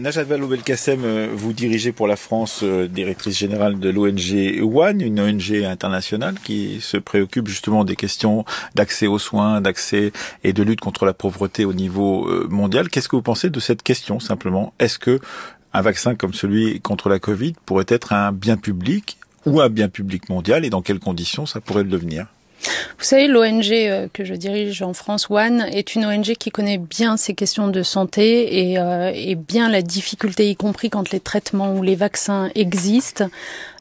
Najat Vallaud-Belkacem, euh, vous dirigez pour la France, euh, directrice générale de l'ONG One, une ONG internationale qui se préoccupe justement des questions d'accès aux soins, d'accès et de lutte contre la pauvreté au niveau euh, mondial. Qu'est-ce que vous pensez de cette question simplement? Est-ce que un vaccin comme celui contre la Covid pourrait être un bien public ou un bien public mondial et dans quelles conditions ça pourrait le devenir? Vous savez, l'ONG euh, que je dirige en France, One, est une ONG qui connaît bien ces questions de santé et, euh, et bien la difficulté, y compris quand les traitements ou les vaccins existent,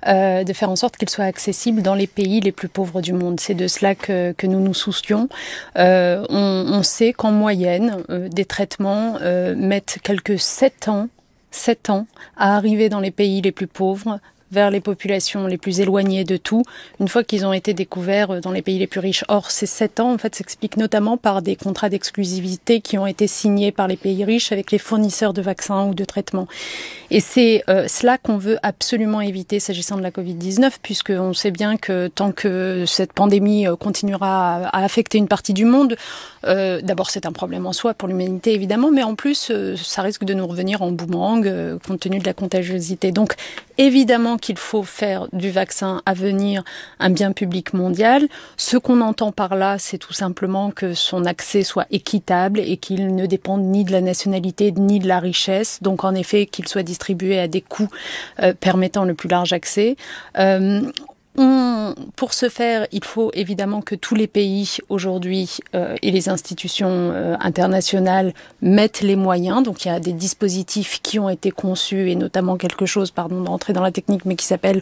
euh, de faire en sorte qu'ils soient accessibles dans les pays les plus pauvres du monde. C'est de cela que, nous nous soucions. On, sait qu'en moyenne, des traitements mettent quelques 7 ans 7 ans à arriver dans les pays les plus pauvres vers les populations les plus éloignées de tout, une fois qu'ils ont été découverts euh, dans les pays les plus riches. Or, ces sept ans, en fait, s'expliquent notamment par des contrats d'exclusivité qui ont été signés par les pays riches avec les fournisseurs de vaccins ou de traitements. Et c'est euh, cela qu'on veut absolument éviter s'agissant de la Covid-19, puisqu'on sait bien que tant que cette pandémie euh, continuera à, affecter une partie du monde, d'abord c'est un problème en soi pour l'humanité évidemment, mais en plus ça risque de nous revenir en boomerang compte tenu de la contagiosité. Donc évidemment qu'il faut faire du vaccin à venir un bien public mondial. Ce qu'on entend par là, c'est tout simplement que son accès soit équitable et qu'il ne dépende ni de la nationalité ni de la richesse. Donc en effet, qu'il soit distribué à des coûts euh, permettant le plus large accès. Euh, on, pour ce faire, il faut évidemment que tous les pays aujourd'hui euh, et les institutions euh, internationales mettent les moyens. Donc il y a des dispositifs qui ont été conçus et notamment quelque chose, pardon d'entrer dans la technique, mais qui s'appelle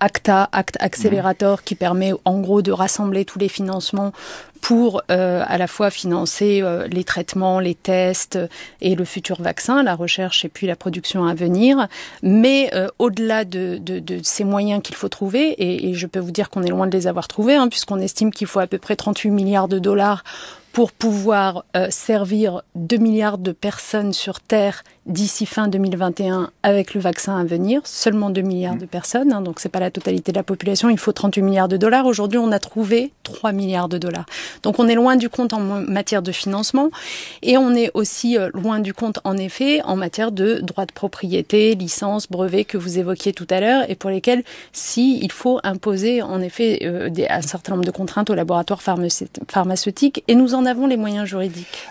ACTA, Act Accelerator, qui permet en gros de rassembler tous les financements pour euh, à la fois financer euh, les traitements, les tests et le futur vaccin, la recherche et puis la production à venir. Mais euh, au-delà de, de, de, ces moyens qu'il faut trouver, et, et, je peux vous dire qu'on est loin de les avoir trouvés, hein, puisqu'on estime qu'il faut à peu près 38 milliards de dollars pour pouvoir euh, servir 2 milliards de personnes sur Terre d'ici fin 2021 avec le vaccin à venir, seulement 2 milliards mmh. de personnes, hein, donc c'est pas la totalité de la population, il faut 38 milliards de dollars. Aujourd'hui, on a trouvé 3 milliards de dollars. Donc on est loin du compte en matière de financement et on est aussi euh, loin du compte en effet en matière de droits de propriété, licences, brevets que vous évoquiez tout à l'heure et pour lesquels si il faut imposer en effet euh, des, un certain nombre de contraintes aux laboratoires pharmaceutiques et nous en avons les moyens juridiques?